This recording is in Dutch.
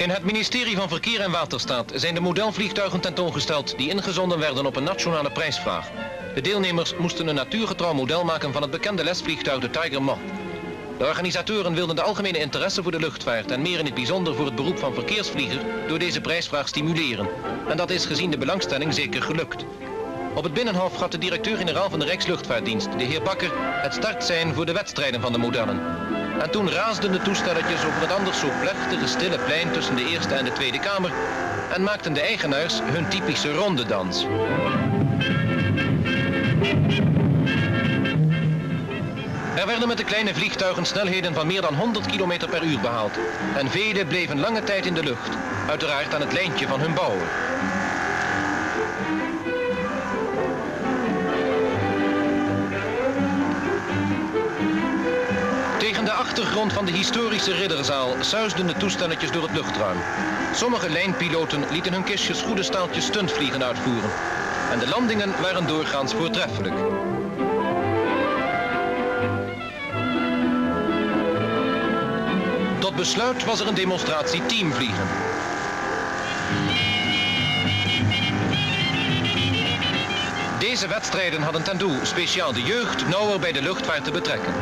In het ministerie van Verkeer en Waterstaat zijn de modelvliegtuigen tentoongesteld die ingezonden werden op een nationale prijsvraag. De deelnemers moesten een natuurgetrouw model maken van het bekende lesvliegtuig de Tiger Moth. De organisatoren wilden de algemene interesse voor de luchtvaart en meer in het bijzonder voor het beroep van verkeersvlieger door deze prijsvraag stimuleren. En dat is gezien de belangstelling zeker gelukt. Op het Binnenhof gaat de directeur-generaal van de Rijksluchtvaartdienst, de heer Bakker, het start zijn voor de wedstrijden van de modellen. En toen raasden de toestelletjes over het anders zo plechtige stille plein tussen de Eerste en de Tweede Kamer en maakten de eigenaars hun typische rondedans. Er werden met de kleine vliegtuigen snelheden van meer dan 100 km per uur behaald. En vele bleven lange tijd in de lucht, uiteraard aan het lijntje van hun bouwen. De achtergrond van de historische ridderzaal suisden de toestelletjes door het luchtruim. Sommige lijnpiloten lieten hun kistjes goede staaltjes stuntvliegen uitvoeren. En de landingen waren doorgaans voortreffelijk. Tot besluit was er een demonstratie teamvliegen. Deze wedstrijden hadden ten doel speciaal de jeugd nauwer bij de luchtvaart te betrekken.